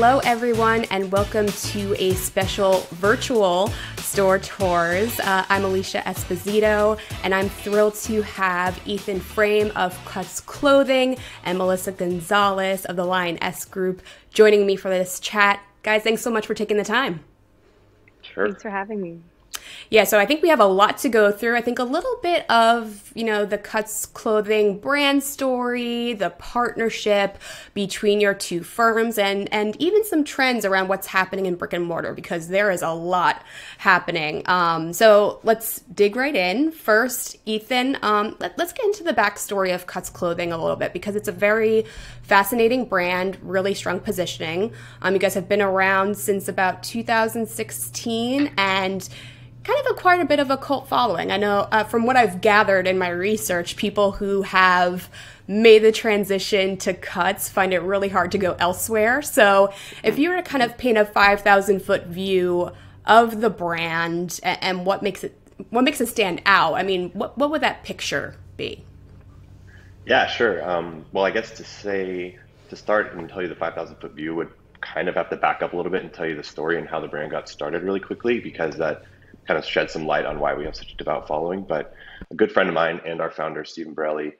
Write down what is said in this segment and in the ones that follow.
Hello, everyone, and welcome to a special virtual store tours. Uh, I'm Alicia Esposito, and I'm thrilled to have Ethan Frame of Cuts Clothing and Melissa Gonzalez of the Lionesque Group joining me for this chat. Guys, thanks so much for taking the time. Sure. Thanks for having me. Yeah, so I think we have a lot to go through. I think a little bit of, you know, the Cuts Clothing brand story, the partnership between your two firms, and and even some trends around what's happening in brick and mortar because there is a lot happening. Um, so let's dig right in. First, Ethan, um, let, let's get into the backstory of Cuts Clothing a little bit because it's a very fascinating brand, really strong positioning. Um, you guys have been around since about 2016 and kind of acquired a bit of a cult following. I know uh, from what I've gathered in my research, people who have made the transition to cuts find it really hard to go elsewhere. So, if you were to kind of paint a 5,000 foot view of the brand and, and what makes it what makes it stand out, I mean, what what would that picture be? Yeah, sure. Um, well, I guess to say to start and tell you the 5,000 foot view would kind of have to back up a little bit and tell you the story and how the brand got started really quickly because that kind of shed some light on why we have such a devout following. But a good friend of mine and our founder, Stephen Borelli,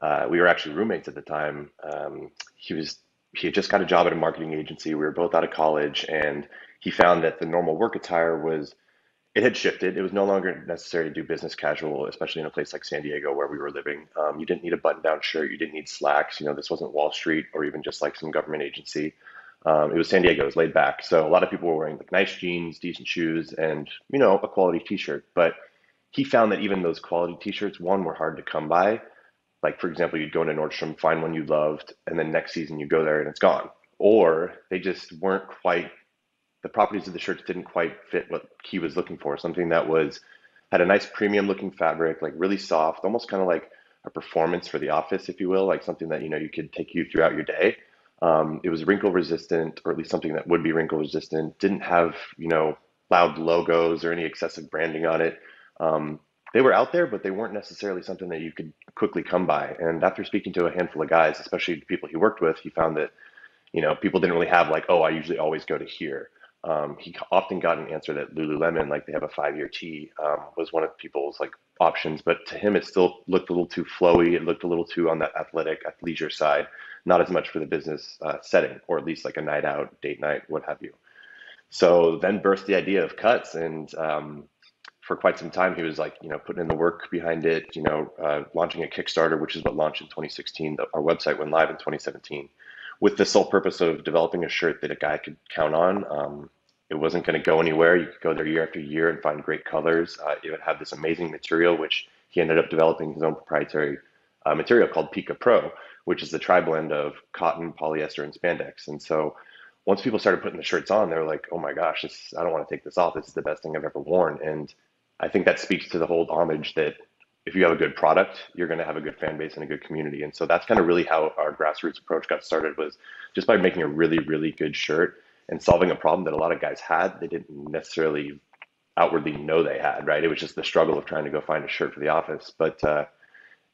uh, we were actually roommates at the time. Um, he was he had just got a job at a marketing agency. We were both out of college, and he found that the normal work attire was it had shifted. It was no longer necessary to do business casual, especially in a place like San Diego where we were living. Um, you didn't need a button-down shirt. You didn't need slacks. You know, this wasn't Wall Street or even just like some government agency. Um, it was San Diego, it was laid back. So a lot of people were wearing like nice jeans, decent shoes, and you know a quality T-shirt. But he found that even those quality T-shirts, one, were hard to come by. Like for example, you'd go into Nordstrom, find one you loved, and then next season you go there and it's gone. Or they just weren't quite the properties of the shirts didn't quite fit what he was looking for. Something that was had a nice premium looking fabric, like really soft, almost kind of like a performance for the office, if you will, like something that you know you could take you throughout your day um, it was wrinkle resistant, or at least something that would be wrinkle resistant. Didn't have you know loud logos or any excessive branding on it. Um, they were out there, but they weren't necessarily something that you could quickly come by. And after speaking to a handful of guys, especially the people he worked with, he found that you know people didn't really have like, oh, I usually always go to here. Um, he often got an answer that Lululemon, like they have a five-year tee, um, was one of people's like options. But to him, it still looked a little too flowy. It looked a little too on that athletic, athleisure side not as much for the business uh, setting, or at least like a night out, date night, what have you. So then burst the idea of cuts, and um, for quite some time he was like, you know, putting in the work behind it, you know, uh, launching a Kickstarter, which is what launched in 2016. The, our website went live in 2017, with the sole purpose of developing a shirt that a guy could count on. Um, it wasn't going to go anywhere. You could go there year after year and find great colors. Uh, it would have this amazing material, which he ended up developing his own proprietary uh, material called PYCA Pro, which is the tri blend of cotton, polyester, and spandex. And so once people started putting the shirts on, they were like, oh my gosh, this, I don't want to take this off. This is the best thing I've ever worn. And I think that speaks to the whole homage that if you have a good product, you're going to have a good fan base and a good community. And so that's kind of really how our grassroots approach got started was just by making a really, really good shirt and solving a problem that a lot of guys had. They didn't necessarily outwardly know they had, right? It was just the struggle of trying to go find a shirt for the office. But uh,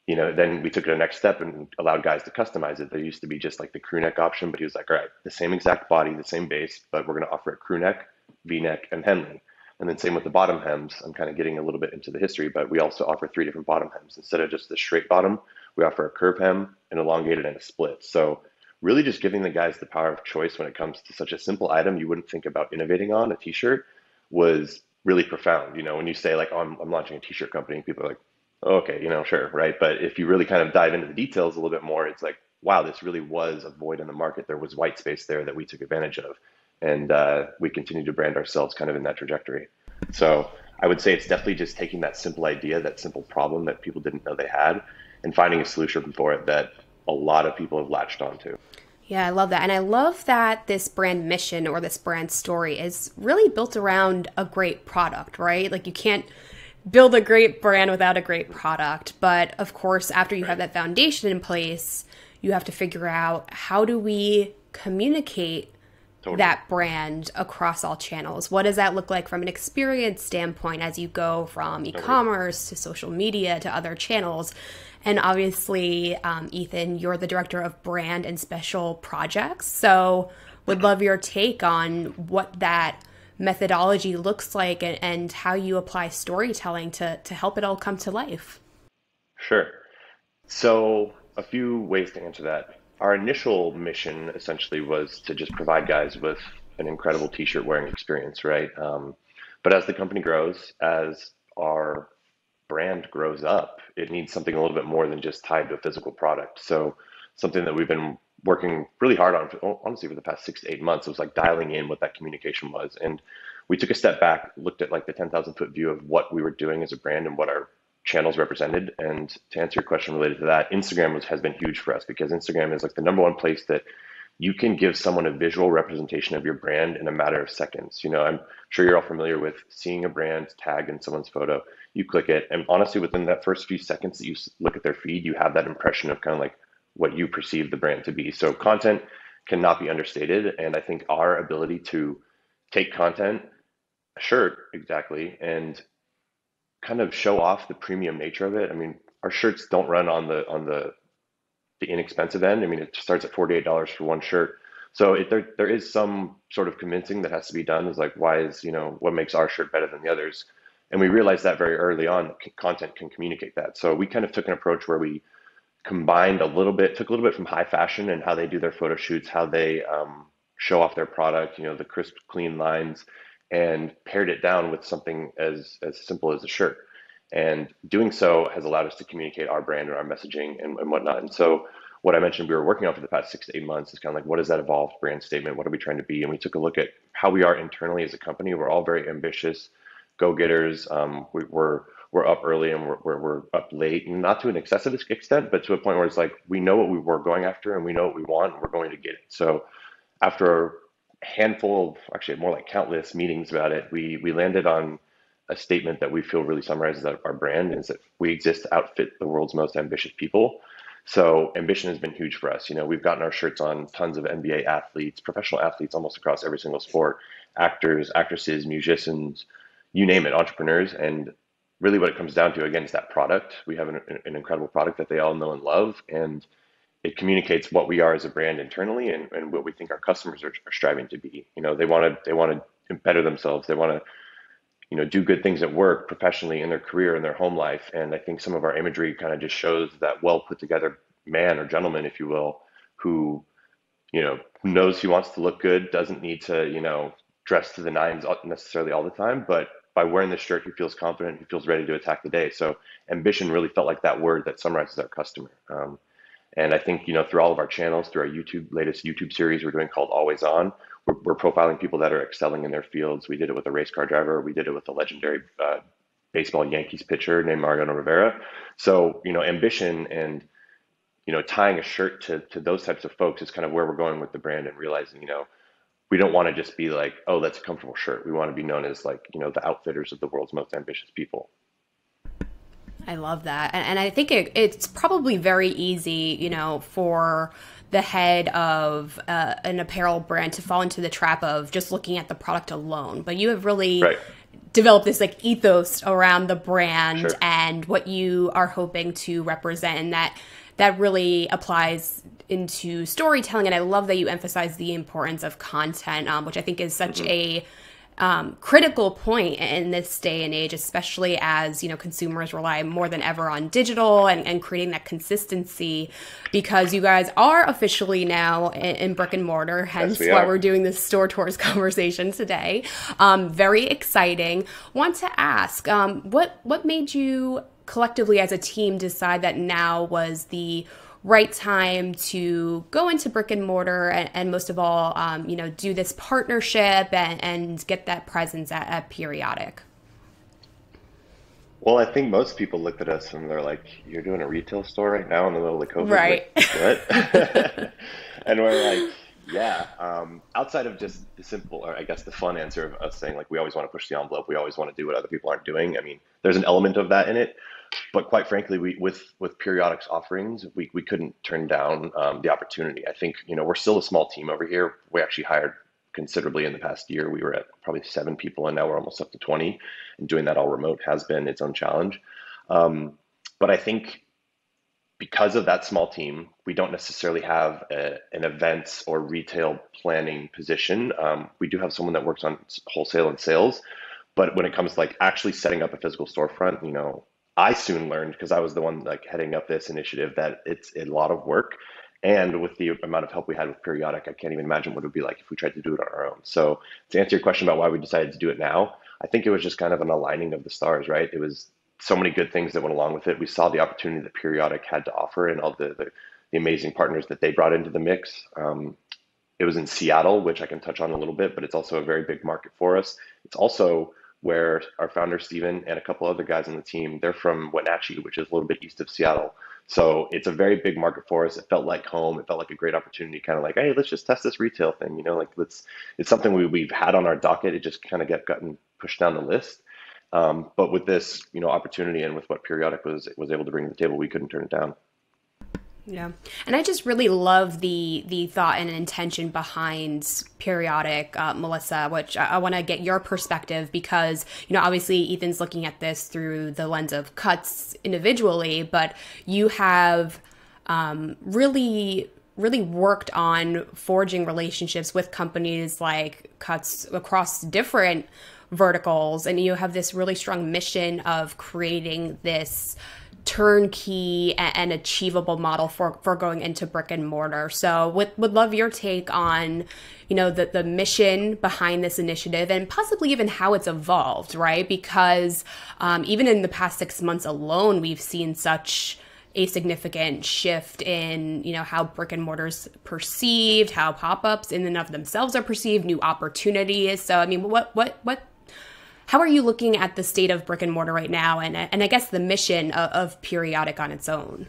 you know, then we took it a next step and allowed guys to customize it. There used to be just like the crew neck option, but he was like, all right, the same exact body, the same base, but we're going to offer a crew neck, V neck, and Henley. And then same with the bottom hems. I'm kind of getting a little bit into the history, but we also offer three different bottom hems. Instead of just the straight bottom, we offer a curve hem, an elongated, and a split. So really just giving the guys the power of choice when it comes to such a simple item you wouldn't think about innovating on, a t-shirt, was really profound. You know, when you say like, oh, I'm, I'm launching a t-shirt company, people are like, okay, you know, sure, right. But if you really kind of dive into the details a little bit more, it's like, wow, this really was a void in the market. There was white space there that we took advantage of. And uh, we continue to brand ourselves kind of in that trajectory. So I would say it's definitely just taking that simple idea, that simple problem that people didn't know they had, and finding a solution for it that a lot of people have latched onto. Yeah, I love that. And I love that this brand mission or this brand story is really built around a great product, right? Like you can't build a great brand without a great product. But of course, after you have that foundation in place, you have to figure out how do we communicate totally. that brand across all channels? What does that look like from an experience standpoint as you go from e commerce to social media to other channels? And obviously, um, Ethan, you're the director of brand and special projects. So, would love your take on what that methodology looks like and, and how you apply storytelling to, to help it all come to life. Sure. So, a few ways to answer that. Our initial mission essentially was to just provide guys with an incredible t shirt wearing experience, right? Um, but as the company grows, as our brand grows up, it needs something a little bit more than just tied to a physical product. So, something that we've been working really hard on, honestly, for the past six to eight months, was like dialing in what that communication was. And we took a step back, looked at like the 10,000 foot view of what we were doing as a brand and what our channels represented. And to answer your question related to that, Instagram was, has been huge for us because Instagram is like the number one place that you can give someone a visual representation of your brand in a matter of seconds. You know, I'm sure you're all familiar with seeing a brand tagged in someone's photo. You click it, and honestly, within that first few seconds that you look at their feed, you have that impression of kind of like what you perceive the brand to be. So content cannot be understated, and I think our ability to take content, a shirt exactly, and kind of show off the premium nature of it. I mean, our shirts don't run on the on the the inexpensive end. I mean, it starts at forty eight dollars for one shirt. So it, there there is some sort of convincing that has to be done. Is like why is you know what makes our shirt better than the others? And we realized that very early on, content can communicate that. So we kind of took an approach where we combined a little bit, took a little bit from high fashion and how they do their photo shoots, how they um, show off their product, you know, the crisp, clean lines, and paired it down with something as as simple as a shirt. And doing so has allowed us to communicate our brand and our messaging and, and whatnot. And so what I mentioned we were working on for the past six to eight months is kind of like what is that evolved brand statement? What are we trying to be? And we took a look at how we are internally as a company. We're all very ambitious, go-getters. Um, we, we're we're up early and we're, we're, we're up late, and not to an excessive extent, but to a point where it's like we know what we were going after and we know what we want and we're going to get it. So after handful of actually more like countless meetings about it, we we landed on a statement that we feel really summarizes our brand is that we exist to outfit the world's most ambitious people. So ambition has been huge for us. You know, we've gotten our shirts on tons of NBA athletes, professional athletes, almost across every single sport, actors, actresses, musicians, you name it, entrepreneurs. And really, what it comes down to again is that product. We have an, an incredible product that they all know and love, and it communicates what we are as a brand internally and, and what we think our customers are, are striving to be. You know, they want to they want to better themselves. They want to you know do good things at work professionally in their career in their home life and i think some of our imagery kind of just shows that well put together man or gentleman if you will who you know knows he wants to look good doesn't need to you know dress to the nines necessarily all the time but by wearing this shirt he feels confident he feels ready to attack the day so ambition really felt like that word that summarizes our customer um, and I think, you know, through all of our channels, through our YouTube, latest YouTube series we're doing called Always On, we're, we're profiling people that are excelling in their fields. We did it with a race car driver. We did it with a legendary uh, baseball Yankees pitcher named Mariano Rivera. So, you know, ambition and, you know, tying a shirt to, to those types of folks is kind of where we're going with the brand and realizing, you know, we don't want to just be like, oh, that's a comfortable shirt. We want to be known as like, you know, the outfitters of the world's most ambitious people. I love that. And, and I think it, it's probably very easy, you know, for the head of uh, an apparel brand to fall into the trap of just looking at the product alone. But you have really right. developed this like ethos around the brand sure. and what you are hoping to represent. And that that really applies into storytelling. And I love that you emphasize the importance of content, um, which I think is such mm-hmm. a um, critical point in this day and age, especially as you know consumers rely more than ever on digital and, and creating that consistency. Because you guys are officially now in, in brick and mortar, hence yes, we why we're doing this store tours conversation today. Um, very exciting. Want to ask, um, what what made you collectively as a team decide that now was the right time to go into brick and mortar and, and most of all, um, you know, do this partnership and, and get that presence at, at, periodic? Well, I think most people looked at us and they're like, "You're doing a retail store right now in the middle of the COVID, right?" Like, what? and we're like, "Yeah." Um, outside of just the simple, or I guess the fun answer of us saying like, "We always want to push the envelope. We always want to do what other people aren't doing." I mean, there's an element of that in it, but quite frankly, we with with periodics offerings, we, we couldn't turn down um, the opportunity. I think you know we're still a small team over here. We actually hired considerably in the past year. We were at probably seven people, and now we're almost up to twenty. And doing that all remote has been its own challenge. Um, but I think because of that small team, we don't necessarily have a, an events or retail planning position. Um, we do have someone that works on wholesale and sales, but when it comes to like actually setting up a physical storefront, you know, I soon learned because I was the one like heading up this initiative that it's a lot of work. And with the amount of help we had with Periodic, I can't even imagine what it would be like if we tried to do it on our own. So to answer your question about why we decided to do it now, I think it was just kind of an aligning of the stars, right? It was so many good things that went along with it. We saw the opportunity that Periodic had to offer and all the, the, the amazing partners that they brought into the mix. Um, it was in Seattle, which I can touch on a little bit, but it's also a very big market for us. It's also where our founder Steven and a couple other guys on the team, they're from Wenatchee, which is a little bit east of Seattle. So it's a very big market for us. It felt like home. It felt like a great opportunity, kind of like, hey, let's just test this retail thing. You know, like let's. It's something we we've had on our docket. It just kind of got gotten pushed down the list. Um, but with this, you know, opportunity and with what Periodic was was able to bring to the table, we couldn't turn it down. Yeah, and I just really love the the thought and intention behind periodic, uh, Melissa. Which I, I want to get your perspective because you know obviously Ethan's looking at this through the lens of cuts individually, but you have um, really really worked on forging relationships with companies like Cuts across different verticals, and you have this really strong mission of creating this turnkey and, achievable model for, for going into brick and mortar. So would, would love your take on, you know, the, the mission behind this initiative and possibly even how it's evolved, right? Because um, even in the past six months alone, we've seen such a significant shift in you know how brick and mortars perceived how pop-ups in and of themselves are perceived new opportunities so i mean what what what how are you looking at the state of brick and mortar right now, and and I guess the mission of, of Periodic on its own?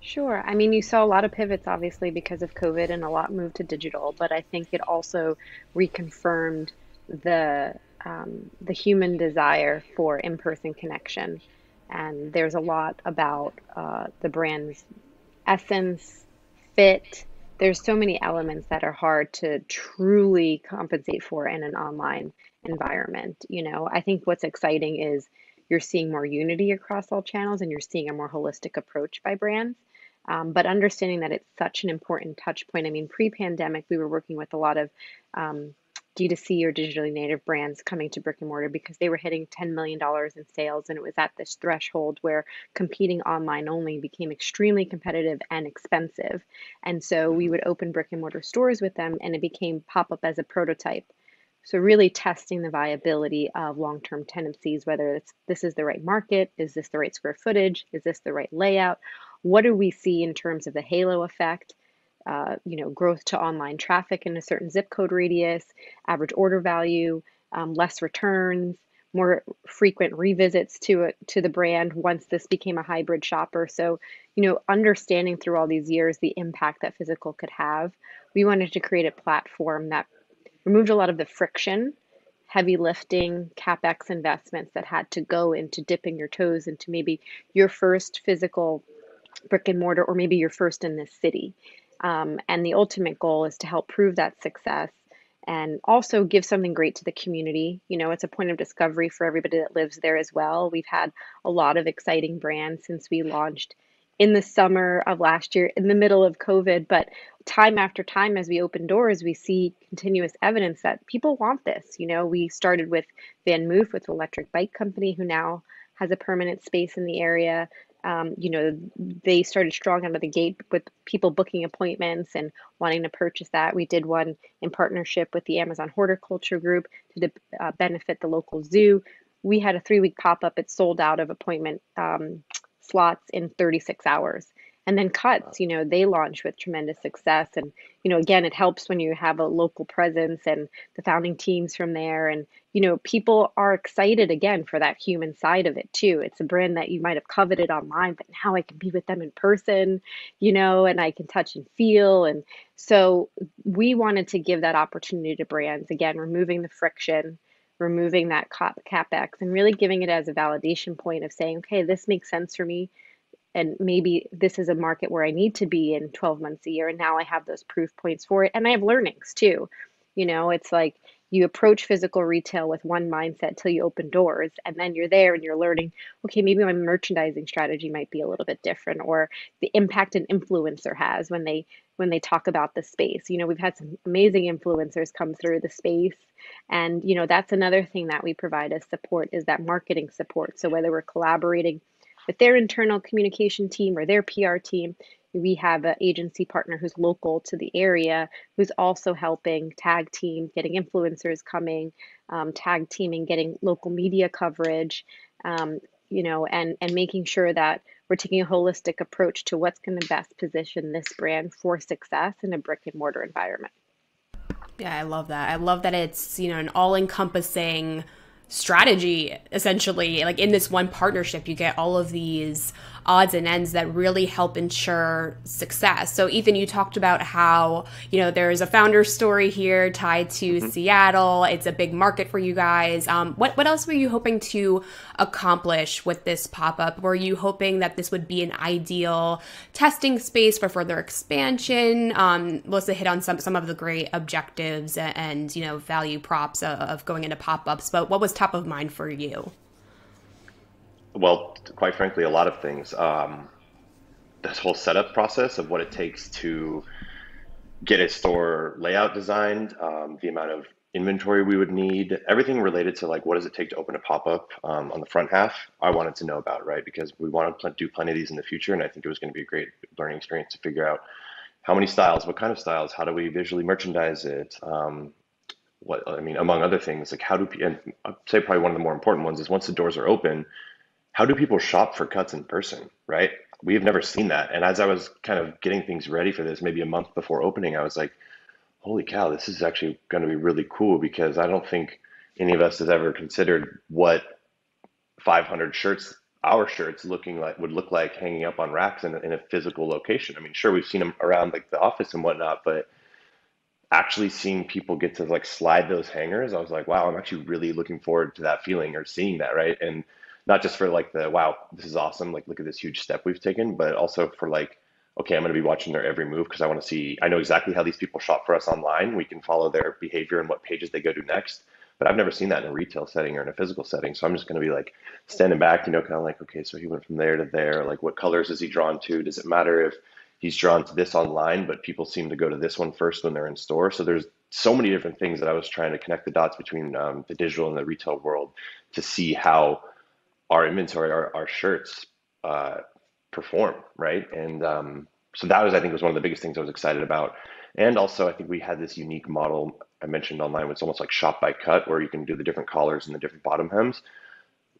Sure. I mean, you saw a lot of pivots, obviously, because of COVID, and a lot moved to digital. But I think it also reconfirmed the um, the human desire for in-person connection. And there's a lot about uh, the brand's essence, fit. There's so many elements that are hard to truly compensate for in an online environment. You know, I think what's exciting is you're seeing more unity across all channels and you're seeing a more holistic approach by brands. Um, but understanding that it's such an important touch point. I mean, pre pandemic, we were working with a lot of um, D2C or digitally native brands coming to brick and mortar because they were hitting $10 million in sales. And it was at this threshold where competing online only became extremely competitive and expensive. And so we would open brick and mortar stores with them, and it became pop up as a prototype. So really testing the viability of long-term tenancies, whether it's this is the right market, is this the right square footage, is this the right layout? What do we see in terms of the halo effect? Uh, you know, growth to online traffic in a certain zip code radius, average order value, um, less returns, more frequent revisits to it to the brand once this became a hybrid shopper. So, you know, understanding through all these years the impact that physical could have, we wanted to create a platform that removed a lot of the friction, heavy lifting, capex investments that had to go into dipping your toes into maybe your first physical brick and mortar or maybe your first in this city. Um, and the ultimate goal is to help prove that success and also give something great to the community. You know, it's a point of discovery for everybody that lives there as well. We've had a lot of exciting brands since we launched in the summer of last year in the middle of COVID. But time after time, as we open doors, we see continuous evidence that people want this. You know, we started with VanMoof, with electric bike company, who now has a permanent space in the area. Um, you know, they started strong out of the gate with people booking appointments and wanting to purchase that. We did one in partnership with the Amazon Horticulture Group to uh, benefit the local zoo. We had a three week pop up. It sold out of appointment um, slots in 36 hours. And then cuts, you know, they launch with tremendous success. And, you know, again, it helps when you have a local presence and the founding teams from there. And, you know, people are excited again for that human side of it too. It's a brand that you might have coveted online, but now I can be with them in person, you know, and I can touch and feel. And so we wanted to give that opportunity to brands, again, removing the friction removing that capex and really giving it as a validation point of saying, okay, this makes sense for me. And maybe this is a market where I need to be in 12 months a year. And now I have those proof points for it. And I have learnings too. You know, it's like you approach physical retail with one mindset till you open doors and then you're there and you're learning okay maybe my merchandising strategy might be a little bit different or the impact an influencer has when they when they talk about the space you know we've had some amazing influencers come through the space and you know that's another thing that we provide as support is that marketing support so whether we're collaborating with their internal communication team or their PR team we have an agency partner who's local to the area who's also helping tag team getting influencers coming um, tag teaming getting local media coverage um, you know and and making sure that we're taking a holistic approach to what's going to best position this brand for success in a brick and mortar environment. Yeah i love that. I love that it's you know an all-encompassing strategy essentially like in this one partnership you get all of these odds and ends that really help ensure success. So, Ethan, you talked about how, you know, there's a founder story here tied to mm-hmm. Seattle. It's a big market for you guys. Um, what, what else were you hoping to accomplish with this pop up? Were you hoping that this would be an ideal testing space for further expansion? Um, to hit on some, some of the great objectives and, and you know, value props of, of going into pop ups, but what was top of mind for you? well, quite frankly, a lot of things. Um, this whole setup process of what it takes to get a store layout designed, um, the amount of inventory we would need, everything related to like what does it take to open a pop up um, on the front half. I wanted to know about right because we want to do plenty of these in the future, and I think it was going to be a great learning experience to figure out how many styles, what kind of styles, how do we visually merchandise it. Um, what I mean, among other things, like how do people and I'd say probably one of the more important ones is once the doors are open, how do people shop for cuts in person, right? We have never seen that. And as I was kind of getting things ready for this, maybe a month before opening, I was like, holy cow, this is actually going to be really cool because I don't think any of us has ever considered what 500 shirts, our shirts, looking like would look like hanging up on racks in in a physical location. I mean, sure, we've seen them around like the office and whatnot, but actually seeing people get to like slide those hangers, I was like, wow, I'm actually really looking forward to that feeling or seeing that, right? And not just for like the wow, this is awesome, like look at this huge step we've taken, but also for like, okay, I'm going to be watching their every move because I want to see. I know exactly how these people shop for us online. We can follow their behavior and what pages they go to next. But I've never seen that in a retail setting or in a physical setting. So I'm just going to be like standing back, you know, kind of like, okay, so he went from there to there. Like, what colors is he drawn to? Does it matter if he's drawn to this online, but people seem to go to this one first when they're in store? So there's so many different things that I was trying to connect the dots between um, the digital and the retail world to see how our inventory, our, our shirts uh, perform, right? And um, so that was, I think, was one of the biggest things I was excited about. And also, I think we had this unique model I mentioned online. It's almost like shop by cut, where you can do the different collars and the different bottom hems.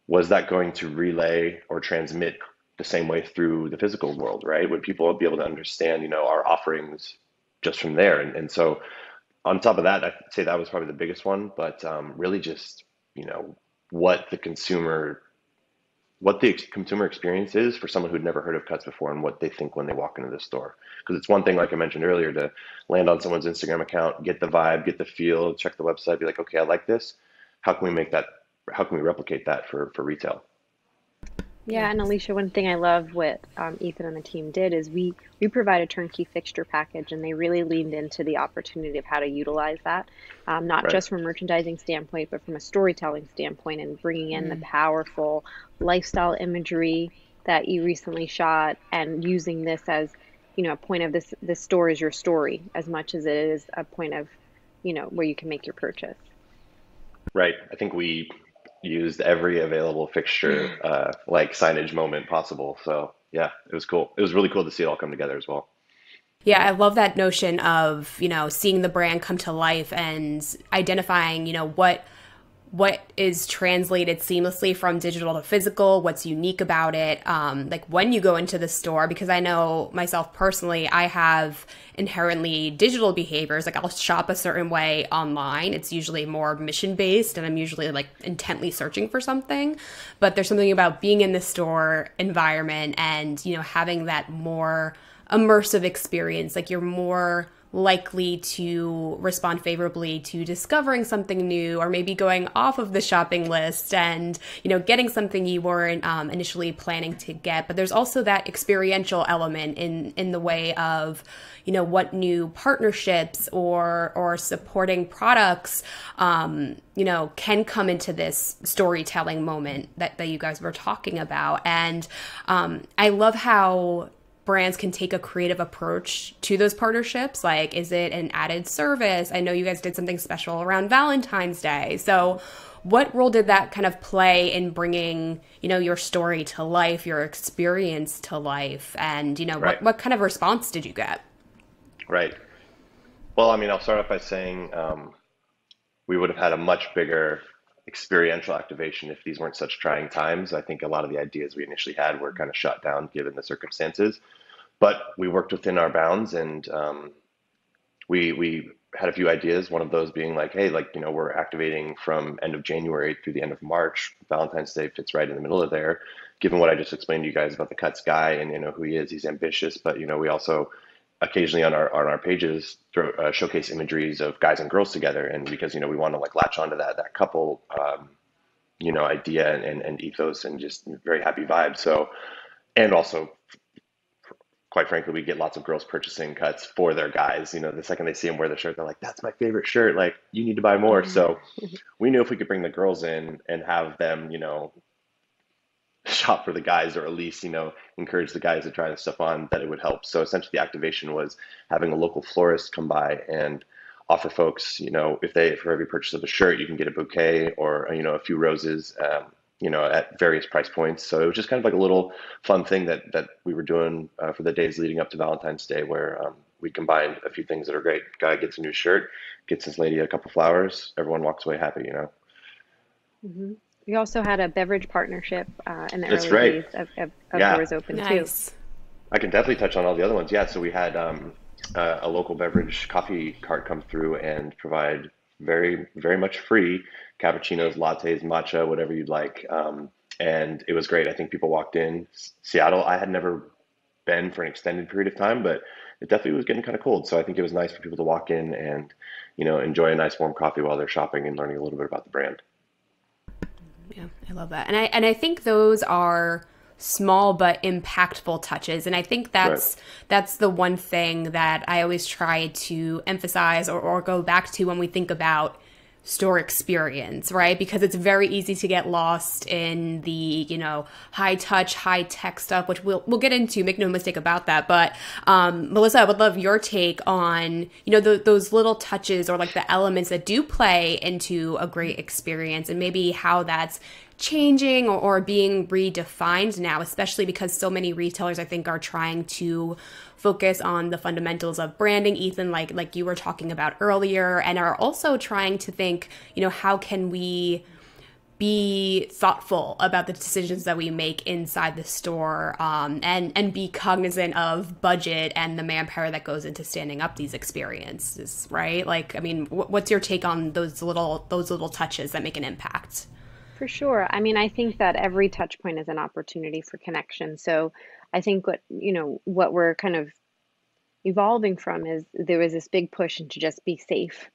Was that going to relay or transmit the same way through the physical world, right? Would people be able to understand, you know, our offerings just from there? And, and so, on top of that, I'd say that was probably the biggest one. But um, really, just you know, what the consumer what the consumer experience is for someone who'd never heard of cuts before and what they think when they walk into the store. Because it's one thing, like I mentioned earlier, to land on someone's Instagram account, get the vibe, get the feel, check the website, be like, okay, I like this. How can we make that? How can we replicate that for for retail? Yeah, and Alicia, one thing I love what um, Ethan and the team did is we we provide a turnkey fixture package, and they really leaned into the opportunity of how to utilize that, um, not right. just from a merchandising standpoint, but from a storytelling standpoint, and bringing in mm. the powerful lifestyle imagery that you recently shot, and using this as you know a point of this this store is your story as much as it is a point of you know where you can make your purchase. Right. I think we used every available fixture uh, like signage moment possible. So yeah, it was cool. It was really cool to see it all come together as well. Yeah, I love that notion of, you know, seeing the brand come to life and identifying, you know, what what is translated seamlessly from digital to physical, what's unique about it, um, like when you go into the store, because I know myself personally, I have inherently digital behaviors. Like I'll shop a certain way online. It's usually more mission based, and I'm usually like intently searching for something. But there's something about being in the store environment and, you know, having that more immersive experience. Like you're more likely to respond favorably to discovering something new or maybe going off of the shopping list and you know getting something you weren't um, initially planning to get. But there's also that experiential element in in the way of you know what new partnerships or or supporting products um, you know can come into this storytelling moment that, that you guys were talking about. And um, i love how brands can take a creative approach to those partnerships like is it an added service i know you guys did something special around valentine's day so what role did that kind of play in bringing you know your story to life your experience to life and you know right. what, what kind of response did you get Right. Well, I mean, I'll start off by saying um, we would have had a much bigger experiential activation if these weren't such trying times. I think a lot of the ideas we initially had were kind of shut down given the circumstances, but we worked within our bounds and um, we we had a few ideas. One of those being like, hey, like you know, we're activating from end of January through the end of March. Valentine's Day fits right in the middle of there. Given what I just explained to you guys about the cuts guy and you know who he is, he's ambitious, but you know we also occasionally on our on our pages throw, uh, showcase imageries of guys and girls together. And because you know we want to like latch onto that that couple um, you know idea and, and, and ethos and just very happy vibe. So and also quite frankly we get lots of girls purchasing cuts for their guys. You know the second they see them wear the shirt they're like that's my favorite shirt. Like you need to buy more. So mm-hmm. we knew if we could bring the girls in and have them you know shop for the guys or at least you know encourage the guys to try this stuff on that it would help. So essentially the activation was having a local florist come by and offer folks you know if they for every purchase of a shirt you can get a bouquet or you know a few roses um, you know at various price points. So it was just kind of like a little fun thing that that we were doing uh, for the days leading up to valentine's day where um, we combined a few things that are great. Guy gets a new shirt gets his lady a couple flowers everyone walks away happy you know? Mm-hmm. We also had a beverage partnership uh, in the That's early right. days of, of, of yeah. Doors Open nice. too. I can definitely touch on all the other ones. Yeah, so we had um, uh, a local beverage coffee cart come through and provide very, very much free cappuccinos, lattes, matcha, whatever you'd like. Um, and it was great. I think people walked in Seattle. I had never been for an extended period of time, but it definitely was getting kind of cold. So I think it was nice for people to walk in and, you know, enjoy a nice warm coffee while they're shopping and learning a little bit about the brand. Yeah, I love that. And I and I think those are small but impactful touches and i think that's right. that's the one thing that i always try to emphasize or, or go back to when we think about store experience, right? Because it's very easy to get lost in the, you know, high touch, high tech stuff, which we'll we'll get into. Make no mistake about that. But um, Melissa, I would love your take on, you know, the, those little touches or like the elements that do play into a great experience, and maybe how that's changing or, or being redefined now, especially because so many retailers, I think, are trying to focus on the fundamentals of branding ethan like like you were talking about earlier and are also trying to think you know how can we be thoughtful about the decisions that we make inside the store um, and and be cognizant of budget and the manpower that goes into standing up these experiences right? Like i mean what's your take on those little those little touches that make an impact? For sure. I mean i think that every touch point is an opportunity for connection. So I think what you know what we're kind of evolving from is there was this big push into just be safe,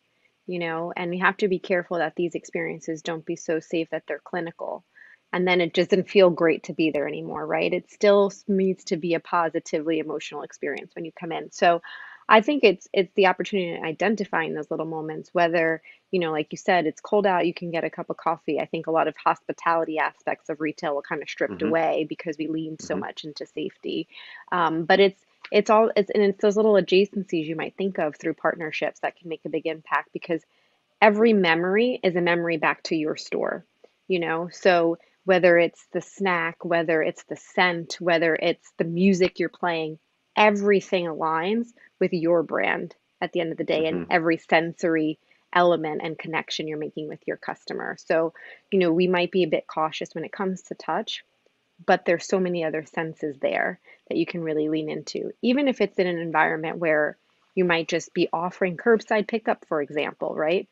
you know, and we have to be careful that these experiences don't be so safe that they're clinical. And then it doesn't feel great to be there anymore, right? It still needs to be a positively emotional experience when you come in. So I think it's it's the opportunity to identify in identifying those little moments, whether, you know, like you said, it's cold out, you can get a cup of coffee. I think a lot of hospitality aspects of retail were kind of stripped mm-hmm. away because we leaned mm-hmm. so much into safety. Um, but it's it's all it's and it's those little adjacencies you might think of through partnerships that can make a big impact because every memory is a memory back to your store, you know. So whether it's the snack, whether it's the scent, whether it's the music you're playing, everything aligns with your brand at the end of the day mm-hmm. and every sensory element and connection you're making with your customer. So, you know, we might be a bit cautious when it comes to touch, but there's so many other senses there that you can really lean into. Even if it's in an environment where you might just be offering curbside pickup, for example, right?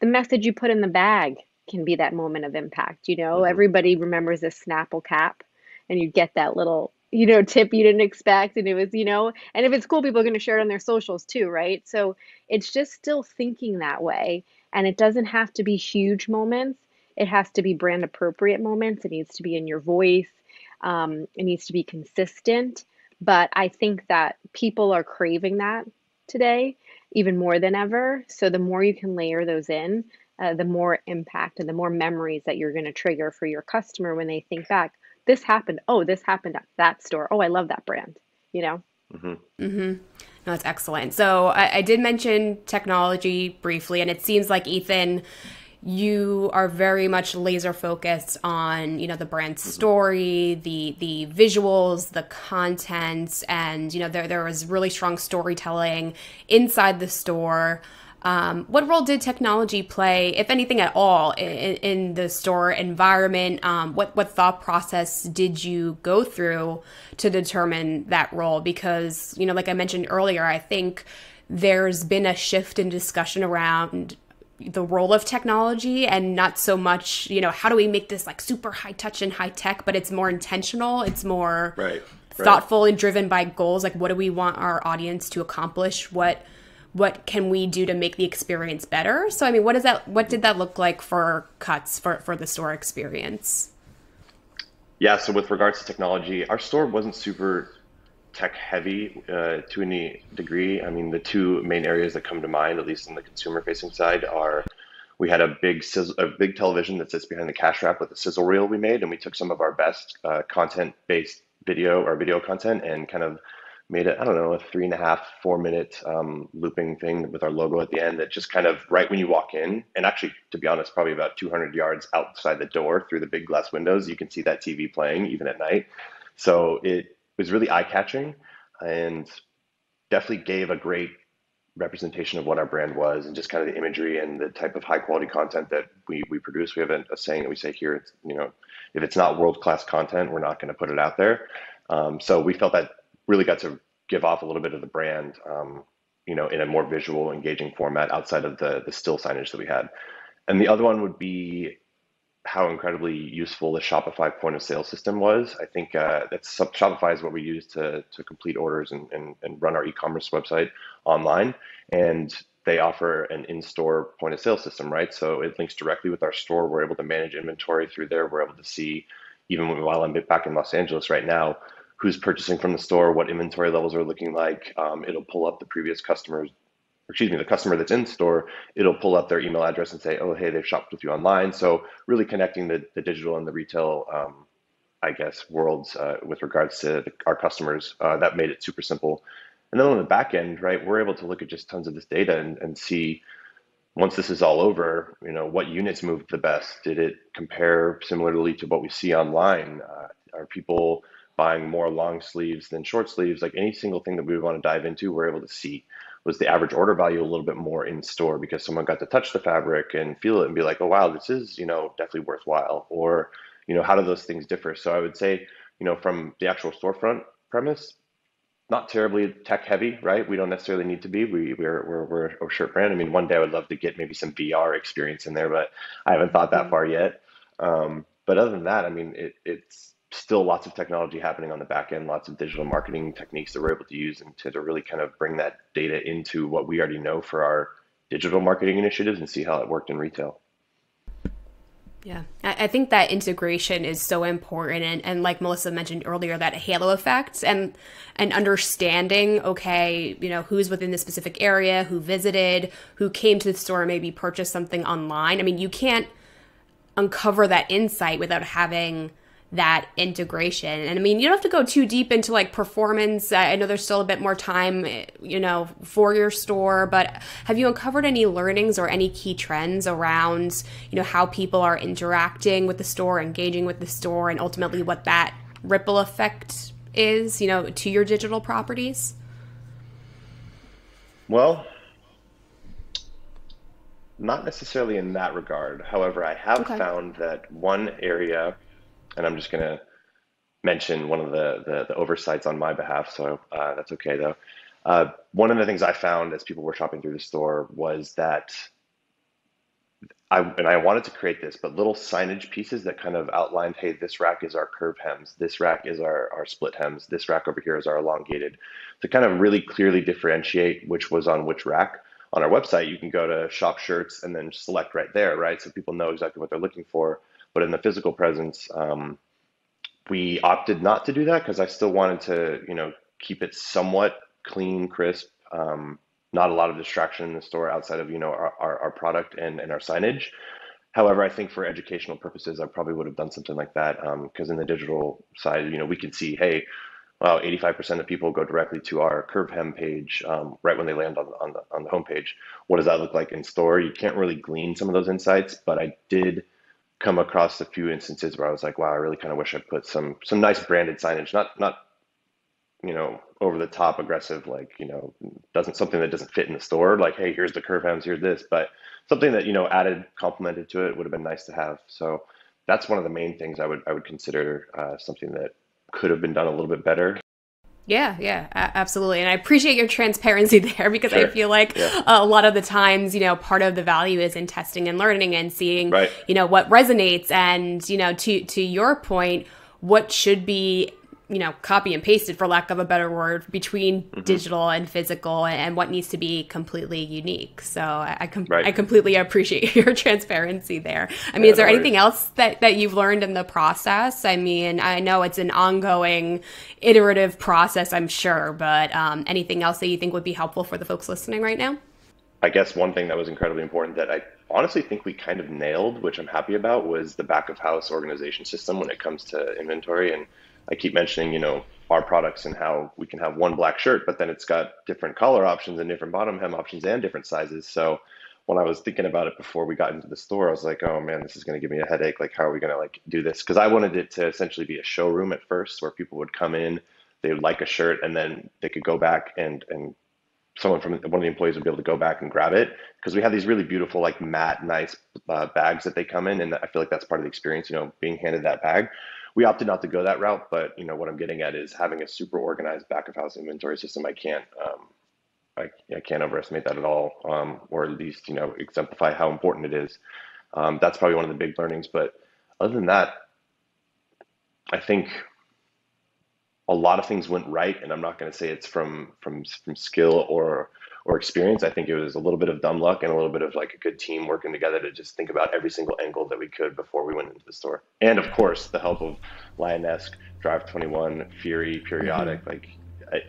The message you put in the bag can be that moment of impact. You know, mm-hmm. everybody remembers a Snapple cap, and you get that little you know, tip you didn't expect. And it was, you know, and if it's cool, people are going to share it on their socials too, right? So it's just still thinking that way. And it doesn't have to be huge moments, it has to be brand appropriate moments. It needs to be in your voice, um, it needs to be consistent. But I think that people are craving that today even more than ever. So the more you can layer those in, uh, the more impact and the more memories that you're going to trigger for your customer when they think back this happened. Oh, this happened at that store. Oh, I love that brand. You know. Mm-hmm. Mm-hmm. No, that's excellent. So I, I did mention technology briefly, and it seems like Ethan you are very much laser focused on you know the brand mm-hmm. story the the visuals the content and you know there there was really strong storytelling inside the store um, what role did technology play, if anything at all, in, in the store environment? Um, what what thought process did you go through to determine that role? Because you know, like I mentioned earlier, I think there's been a shift in discussion around the role of technology and not so much you know how do we make this like super high touch and high tech but it's more intentional it's more right, thoughtful right. and driven by goals like what do we want our audience to accomplish what what can we do to make the experience better? So i mean what is that what did that look like for cuts for for the store experience? Yeah so with regards to technology our store wasn't super tech heavy uh, to any degree. I mean the two main areas that come to mind at least on the consumer facing side are we had a big sizzle, a big television that sits behind the cash wrap with a sizzle reel we made and we took some of our best uh, content based video or video content and kind of made it, I don't know, a three and a half, four minute um, looping thing with our logo at the end that just kind of right when you walk in, and actually, to be honest, probably about 200 yards outside the door through the big glass windows, you can see that TV playing even at night. So it was really eye catching and definitely gave a great representation of what our brand was and just kind of the imagery and the type of high quality content that we, we produce. We have a, a saying that we say here, it's, you know, if it's not world class content, we're not going to put it out there. Um, so we felt that really got to give off a little bit of the brand, um, you know, in a more visual, engaging format outside of the the still signage that we had. And the other one would be how incredibly useful the Shopify point of sale system was. I think uh, that's Shopify is what we use to to complete orders and, and, and run our e-commerce website online. And they offer an in-store point of sale system, right? So it links directly with our store. We're able to manage inventory through there. We're able to see, even while I'm back in Los Angeles right now, who's purchasing from the store, what inventory levels are looking like. Um, it'll pull up the previous customers, excuse me, the customer that's in store. It'll pull up their email address and say, oh, hey, they've shopped with you online. So really connecting the, the digital and the retail, um, I guess, worlds uh, with regards to the, our customers. Uh, that made it super simple. And then on the back end, right, we're able to look at just tons of this data and, and see once this is all over, you know, what units moved the best? Did it compare similarly to what we see online? Uh, are people buying more long sleeves than short sleeves, like any single thing that we would want to dive into, we're able to see was the average order value a little bit more in store because someone got to touch the fabric and feel it and be like, oh wow, this is you know definitely worthwhile. Or you know how do those things differ? So I would say you know from the actual storefront premise, not terribly tech heavy, right? We don't necessarily need to be. We we're we're, we're a shirt brand. I mean, one day I would love to get maybe some VR experience in there, but I haven't thought that mm-hmm. far yet. Um, but other than that, I mean, it, it's still lots of technology happening on the back end, lots of digital marketing techniques that we're able to use and to, to really kind of bring that data into what we already know for our digital marketing initiatives and see how it worked in retail. Yeah, I think that integration is so important, and, and like Melissa mentioned earlier, that halo effect and and understanding, okay, you know, who's within the specific area, who visited, who came to the store, maybe purchased something online. I mean, you can't uncover that insight without having that integration. And I mean, you don't have to go too deep into like performance. I know there's still a bit more time, you know, for your store, but have you uncovered any learnings or any key trends around, you know, how people are interacting with the store, engaging with the store, and ultimately what that ripple effect is, you know, to your digital properties? Well, not necessarily in that regard. However, I have okay. found that one area and I'm just going to mention one of the, the, the oversights on my behalf, so uh, that's okay though. Uh, one of the things I found as people were shopping through the store was that I and I wanted to create this, but little signage pieces that kind of outlined, hey, this rack is our curve hems, this rack is our, our split hems, this rack over here is our elongated, to kind of really clearly differentiate which was on which rack. On our website, you can go to shop shirts and then select right there, right? So people know exactly what they're looking for. But in the physical presence, um, we opted not to do that because I still wanted to, you know, keep it somewhat clean, crisp, um, not a lot of distraction in the store outside of you know our, our, our, product and, and our signage. However, I think for educational purposes, I probably would have done something like that because um, in the digital side, you know, we could see, hey, well, 85% of people go directly to our curve hem page um, right when they land on, on the on the homepage. What does that look like in store? You can't really glean some of those insights, but I did come across a few instances where I was like, wow, I really kind of wish I put some some nice branded signage, not not you know, over the top aggressive, like, you know, doesn't something that doesn't fit in the store, like, hey, here's the curve hems, here's this, but something that, you know, added, complemented to it would have been nice to have. So that's one of the main things I would, I would consider uh, something that could have been done a little bit better. Yeah, yeah, absolutely. And I appreciate your transparency there because sure. I feel like yeah. a lot of the times, you know, part of the value is in testing and learning and seeing, right. you know, what resonates and, you know, to to your point, what should be you know, copy and pasted, for lack of a better word, between mm-hmm. digital and physical, and what needs to be completely unique. So I, I, com- right. I completely appreciate your transparency there. I mean, yeah, is there no anything else that, that you've learned in the process? I mean, I know it's an ongoing, iterative process, I'm sure, but um, anything else that you think would be helpful for the folks listening right now? I guess one thing that was incredibly important that I honestly think we kind of nailed, which I'm happy about, was the back of house organization system when it comes to inventory and I keep mentioning, you know, our products and how we can have one black shirt, but then it's got different color options and different bottom hem options and different sizes. So when I was thinking about it before we got into the store, I was like, oh man, this is going to give me a headache. Like, how are we going to like do this? Because I wanted it to essentially be a showroom at first, where people would come in, they would like a shirt, and then they could go back and and someone from one of the employees would be able to go back and grab it because we have these really beautiful like matte nice uh, bags that they come in and i feel like that's part of the experience you know being handed that bag we opted not to go that route, but you know what I'm getting at is having a super organized back of house inventory system. I can't um, I, I, can't overestimate that at all, um, or at least you know exemplify how important it is. Um, that's probably one of the big learnings. But other than that, I think a lot of things went right, and I'm not going to say it's from from from skill or or experience. I think it was a little bit of dumb luck and a little bit of like a good team working together to just think about every single angle that we could before we went into the store. And of course, the help of Lionesque, Drive 21, Fury, Periodic. Mm-hmm. Like, I,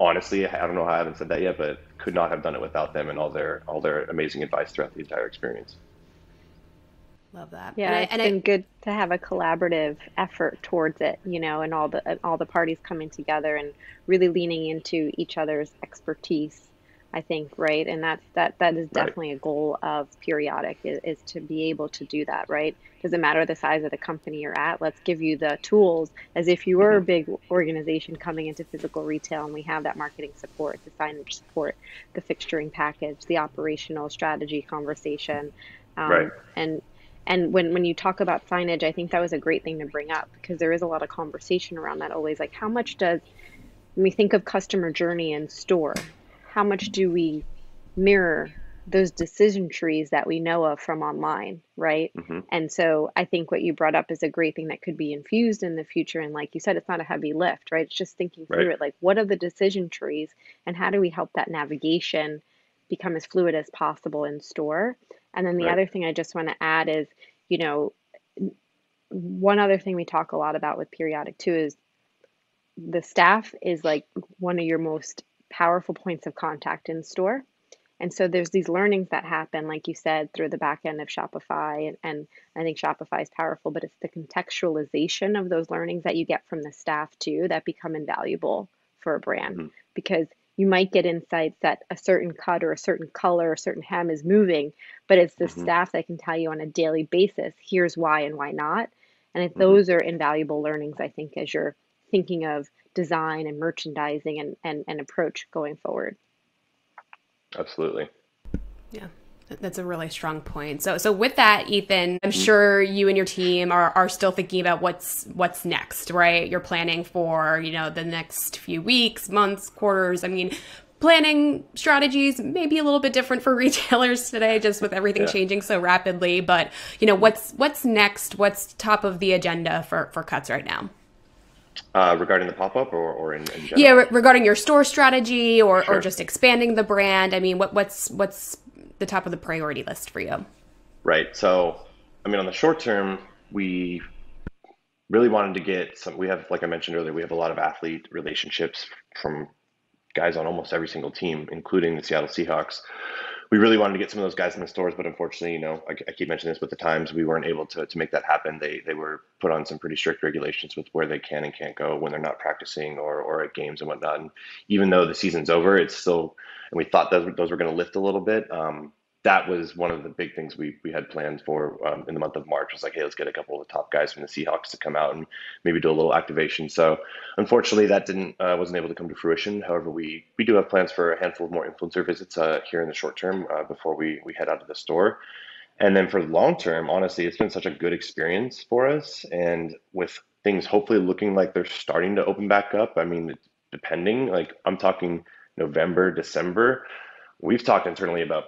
honestly, I don't know how I haven't said that yet, but could not have done it without them and all their all their amazing advice throughout the entire experience. Love that. Yeah, and I, it's and been I, good to have a collaborative effort towards it, you know, and all the all the parties coming together and really leaning into each other's expertise I think, right? And that's that that is definitely right. a goal of periodic is, is to be able to do that, right? Doesn't matter the size of the company you're at. Let's give you the tools as if you were mm-hmm. a big organization coming into physical retail and we have that marketing support, the signage support, the fixturing package, the operational strategy conversation. Um, right. and and when, when you talk about signage, I think that was a great thing to bring up because there is a lot of conversation around that always. Like, how much does, when we think of customer journey in store, how much do we mirror those decision trees that we know of from online, right? Mm-hmm. And so I think what you brought up is a great thing that could be infused in the future. And like you said, it's not a heavy lift, right? It's just thinking through right. it like, what are the decision trees and how do we help that navigation become as fluid as possible in store? And then the right. other thing I just want to add is, you know, one other thing we talk a lot about with periodic too is the staff is like one of your most powerful points of contact in store. And so there's these learnings that happen, like you said, through the back end of Shopify. And, and, I think Shopify is powerful, but it's the contextualization of those learnings that you get from the staff too that become invaluable for a brand. Mm-hmm. Because you might get insights that a certain cut or a certain color or a certain hem is moving, but it's the mm-hmm. staff that can tell you on a daily basis, here's why and why not. And if mm-hmm. those are invaluable learnings, I think, as you're thinking of design and merchandising and, and, and approach going forward. Absolutely. Yeah. That's a really strong point. So, so with that, Ethan, I'm sure you and your team are, are still thinking about what's what's next, right? You're planning for you know the next few weeks, months, quarters. I mean, planning strategies maybe a little bit different for retailers today just with everything yeah. changing so rapidly but you know what's what's next what's top of the agenda for for cuts right now uh, regarding the pop-up or, or in, in yeah re- regarding your store strategy or, sure. or just expanding the brand i mean what what's what's the top of the priority list for you right so i mean on the short term we really wanted to get some we have like i mentioned earlier we have a lot of athlete relationships from guys on almost every single team, including the Seattle Seahawks. We really wanted to get some of those guys in the stores, but unfortunately, you know, I, I keep mentioning this, but the times we weren't able to, to make that happen. They they were put on some pretty strict regulations with where they can and can't go when they're not practicing or, or at games and whatnot. And even though the season's over, it's still, and we thought those, those were going to lift a little bit. Um, that was one of the big things we, we had planned for um, in the month of March was like, hey, let's get a couple of the top guys from the Seahawks to come out and maybe do a little activation. So unfortunately, that didn't uh, wasn't able to come to fruition. However, we we do have plans for a handful of more influencer visits uh, here in the short term uh, before we we head out to the store. And then for the long term, honestly, it's been such a good experience for us. And with things hopefully looking like they're starting to open back up, I mean, depending, like I'm talking November, December. We've talked internally about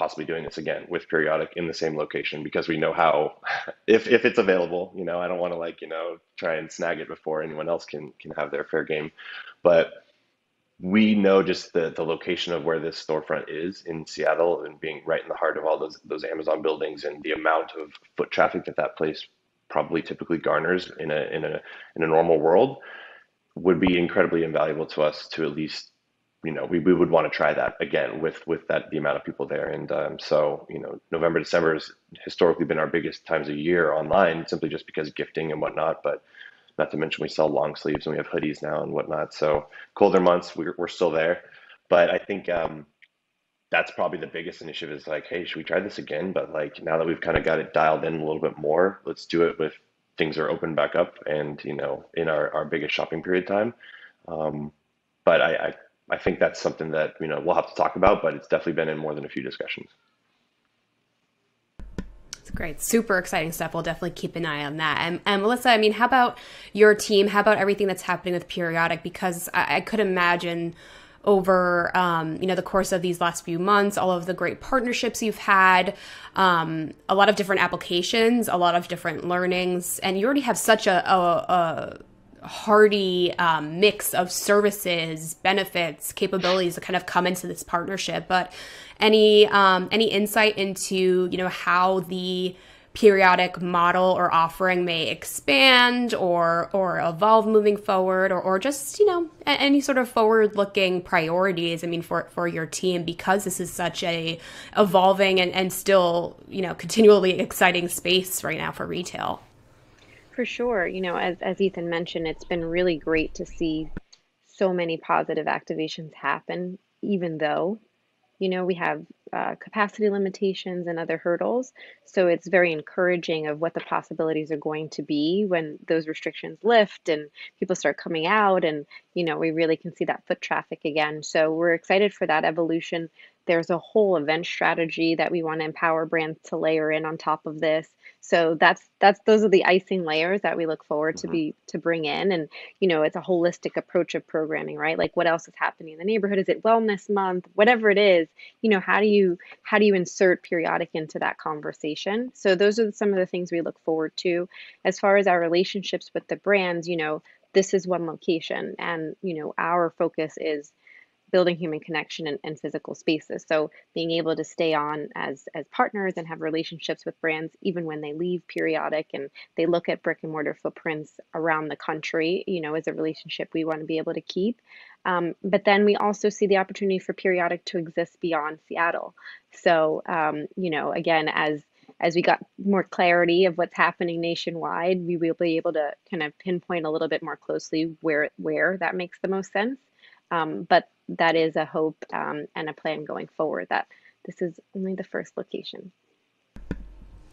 possibly doing this again with periodic in the same location because we know how if if it's available you know i don't want to like you know try and snag it before anyone else can can have their fair game. But we know just the the location of where this storefront is in Seattle and being right in the heart of all those those Amazon buildings and the amount of foot traffic that that place probably typically garners in a in a in a normal world would be incredibly invaluable to us to at least you know, we, we would want to try that again with with that the amount of people there. And um, so, you know, November, December has historically been our biggest times of year online, simply just because gifting and whatnot. But not to mention we sell long sleeves and we have hoodies now and whatnot. So colder months, we're, we're still there. But I think um, that's probably the biggest initiative is like, hey, should we try this again? But like now that we've kind of got it dialed in a little bit more, let's do it with things are open back up and you know in our, our biggest shopping period time. Um, but I, I I think that's something that you know we'll have to talk about, but it's definitely been in more than a few discussions. It's great, super exciting stuff. We'll definitely keep an eye on that. And, and Melissa, I mean, how about your team? How about everything that's happening with Periodic? Because I, I could imagine over um, you know the course of these last few months all of the great partnerships you've had um, a lot of different applications a lot of different learnings and you already have such a, a, a hearty um, mix of services, benefits, capabilities that kind of come into this partnership. But any um, any insight into you know how the periodic model or offering may expand or or evolve moving forward or, or just you know any sort of forward looking priorities i mean for for your team because this is such a evolving and, and still you know continually exciting space right now for retail for sure. You know, as, as Ethan mentioned, it's been really great to see so many positive activations happen, even though, you know, we have uh, capacity limitations and other hurdles. So it's very encouraging of what the possibilities are going to be when those restrictions lift and people start coming out and, you know, we really can see that foot traffic again. So we're excited for that evolution. There's a whole event strategy that we want to empower brands to layer in on top of this. So that's that's those are the icing layers that we look forward to mm-hmm. be to bring in. And you know it's a holistic approach of programming right? Like what else is happening in the neighborhood? Is it wellness month? Whatever it is you know how do you how do you insert periodic into that conversation? So those are some of the things we look forward to. As far as our relationships with the brands you know this is one location. And you know our focus is building human connection and, and physical spaces. So being able to stay on as as partners and have relationships with brands even when they leave periodic and they look at brick and mortar footprints around the country, you know, is a relationship we want to be able to keep. Um, but then we also see the opportunity for periodic to exist beyond Seattle. So um, you know, again, as as we got more clarity of what's happening nationwide, we will be able to kind of pinpoint a little bit more closely where where that makes the most sense. Um, but that is a hope um, and a plan going forward that this is only the first location.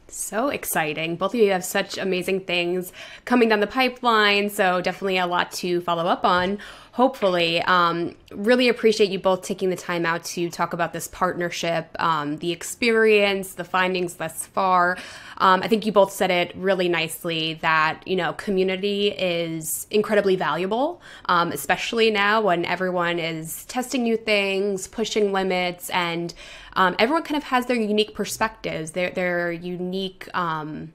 So exciting. Both of you have such amazing things coming down the pipeline. So, definitely a lot to follow up on. hopefully. Um, really appreciate you both taking the time out to talk about this partnership, um, the experience, the findings thus far. Um, I think you both said it really nicely that, you know, community is incredibly valuable, um, especially now when everyone is testing new things, pushing limits, and um, everyone kind of has their unique perspectives, their, their unique um,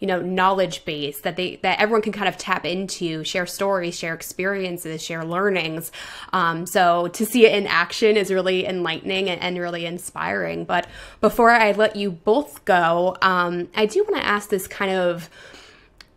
you know knowledge base that they that everyone can kind of tap into share stories share experiences share learnings. Um, so to see it in action is really enlightening and, and really inspiring. But before i let you both go um, i do want to ask this kind of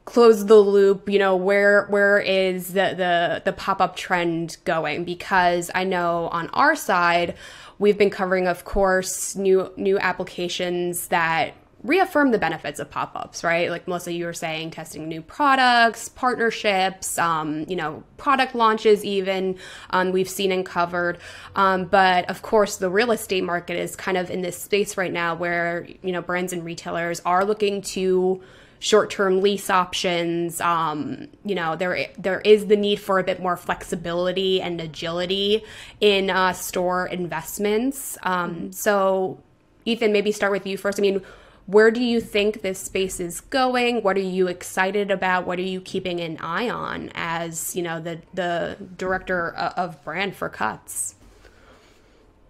close the loop you know where where is the the, the pop-up trend going? Because i know on our side we've been covering of course new new applications that reaffirm the benefits of pop-ups right? Like melissa you were saying testing new products partnerships um, you know product launches even um, we've seen and covered. Um, but of course the real estate market is kind of in this space right now where you know brands and retailers are looking to short-term lease options. Um, you know, there there is the need for a bit more flexibility and agility in uh, store investments. Um. So, Ethan, maybe start with you first. I mean, where do you think this space is going? What are you excited about? What are you keeping an eye on as, you know, the the director of brand for Cuts?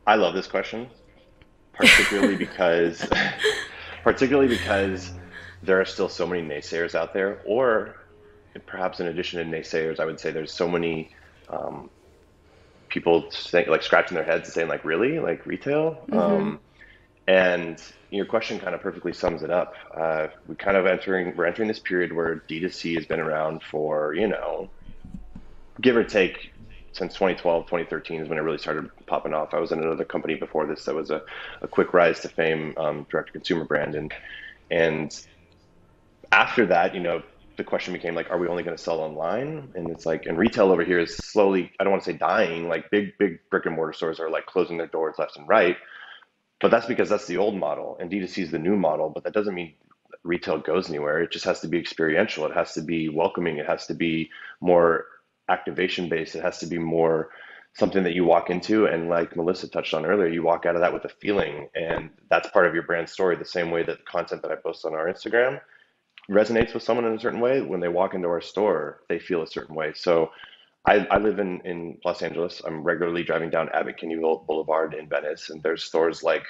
I love this question, particularly because particularly because there are still so many naysayers out there, or perhaps in addition to naysayers, I would say there's so many um, people saying, like scratching their heads and saying like, really, like retail. Mm-hmm. Um, and your question kind of perfectly sums it up. Uh, we kind of entering we're entering this period where D2C has been around for you know, give or take, since 2012, 2013 is when it really started popping off. I was in another company before this that was a, a quick rise to fame um, direct to consumer brand, and and after that, you know, the question became like, are we only going to sell online? And it's like, and retail over here is slowly, I don't want to say dying, like big, big brick and mortar stores are like closing their doors left and right. But that's because that's the old model and D2C is the new model. But that doesn't mean retail goes anywhere. It just has to be experiential. It has to be welcoming. It has to be more activation based. It has to be more something that you walk into and like melissa touched on earlier you walk out of that with a feeling and that's part of your brand story the same way that the content that i post on our instagram resonates with someone in a certain way when they walk into our store they feel a certain way so I, I live in, in Los Angeles. I'm regularly driving down Abbot Kinney Boulevard in Venice, and there's stores like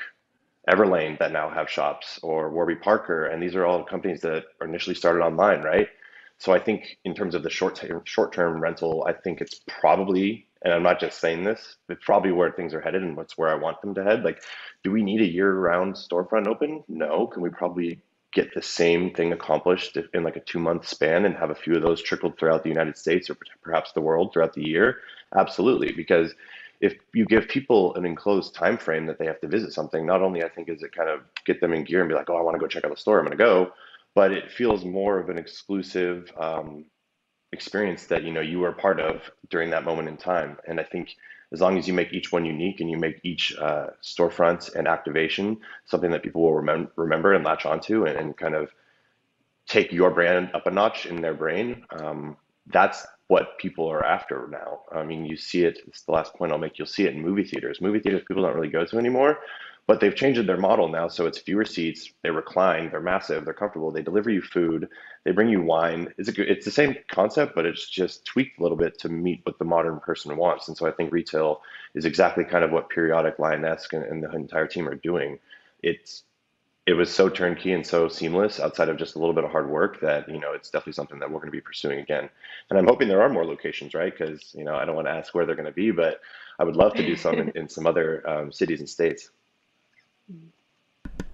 Everlane that now have shops, or Warby Parker, and these are all companies that are initially started online, right? So I think in terms of the short term short term rental, I think it's probably, and I'm not just saying this, it's probably where things are headed and what's where I want them to head. Like, do we need a year round storefront open? No. Can we probably get the same thing accomplished in like a two month span and have a few of those trickled throughout the United States or perhaps the world throughout the year? Absolutely, because if you give people an enclosed time frame that they have to visit something, not only I think is it kind of get them in gear and be like, oh, I want to go check out the store, I'm going to go, but it feels more of an exclusive um, experience that you know you are part of during that moment in time. And I think as long as you make each one unique and you make each uh, storefront and activation something that people will remem- remember and latch onto and, and, kind of take your brand up a notch in their brain, um, that's what people are after now. I mean, you see it, it's the last point I'll make, you'll see it in movie theaters. Movie theaters people don't really go to anymore, but they've changed their model now. So it's fewer seats, they recline, they're massive, they're comfortable, they deliver you food, they bring you wine. It's, a, it's the same concept, but it's just tweaked a little bit to meet what the modern person wants. And so I think retail is exactly kind of what Periodic, Lionesque, and, and the entire team are doing. It's it was so turnkey and so seamless outside of just a little bit of hard work that you know it's definitely something that we're going to be pursuing again and i'm hoping there are more locations right because you know i don't want to ask where they're going to be but i would love to do some in, in some other um, cities and states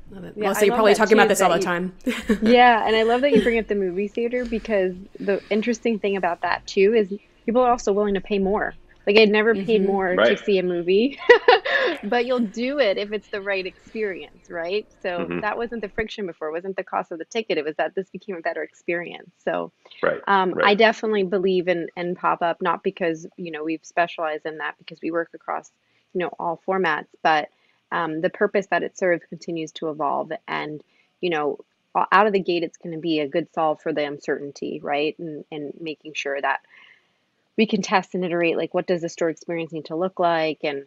Love it. Yeah, you're probably talking about this all the time. yeah, and I love that you bring up the movie theater because the interesting thing about that too is people are also willing to pay more. Like I'd never paid mm-hmm. more right. to see a movie, but you'll do it if it's the right experience, right? So mm-hmm. that wasn't the friction before. It wasn't the cost of the ticket. It was that this became a better experience. So right. Um, right. I definitely believe in in pop up, not because you know we've specialized in that because we work across you know all formats, but um, the purpose that it serves continues to evolve and you know out of the gate it's going to be a good solve for the uncertainty right? And, and making sure that we can test and iterate like what does the store experience need to look like? And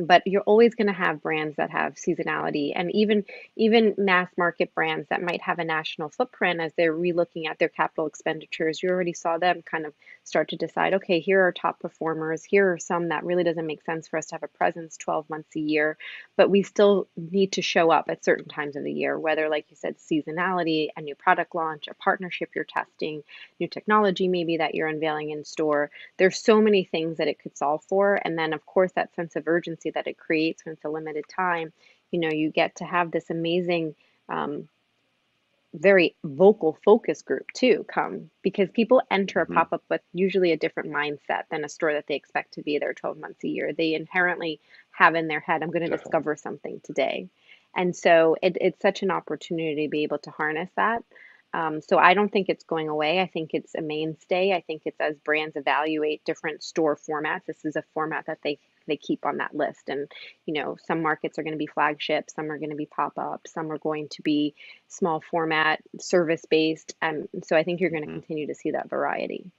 but you're always going to have brands that have seasonality and even even mass market brands that might have a national footprint as they're relooking at their capital expenditures. You already saw them kind of start to decide okay here are top performers here are some that really doesn't make sense for us to have a presence 12 months a year but we still need to show up at certain times of the year whether like you said seasonality a new product launch a partnership you're testing new technology maybe that you're unveiling in store. There's so many things that it could solve for and then of course that sense of urgency that it creates when it's a limited time, you know, you get to have this amazing, um, very vocal focus group too come because people enter a mm-hmm. pop up with usually a different mindset than a store that they expect to be there 12 months a year. They inherently have in their head, I'm going to discover something today. And so it, it's such an opportunity to be able to harness that. Um, so I don't think it's going away. I think it's a mainstay. I think it's as brands evaluate different store formats. This is a format that they they keep on that list. And, you know, some markets are going to be flagship, some are going to be pop up, some are going to be small format, service based. And so I think you're going to mm-hmm. continue to see that variety.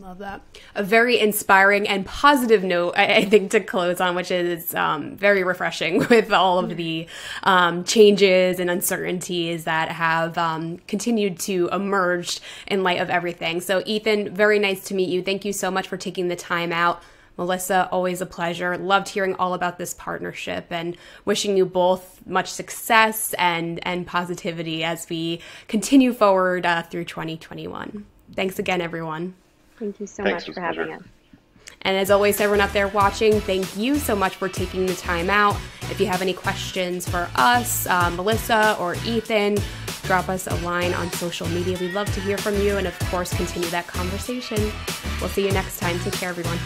Love that. A very inspiring and positive note, I, I think, to close on, which is um, very refreshing with all of the um, changes and uncertainties that have um, continued to emerge in light of everything. So, Ethan, very nice to meet you. Thank you so much for taking the time out Melissa, always a pleasure. Loved hearing all about this partnership and wishing you both much success and, and positivity as we continue forward uh, through 2021. Thanks again, everyone. Thank you so Thanks, much for having us. And as always, everyone out there watching, thank you so much for taking the time out. If you have any questions for us, uh, Melissa or Ethan, drop us a line on social media. We'd love to hear from you and, of course, continue that conversation. We'll see you next time. Take care, everyone.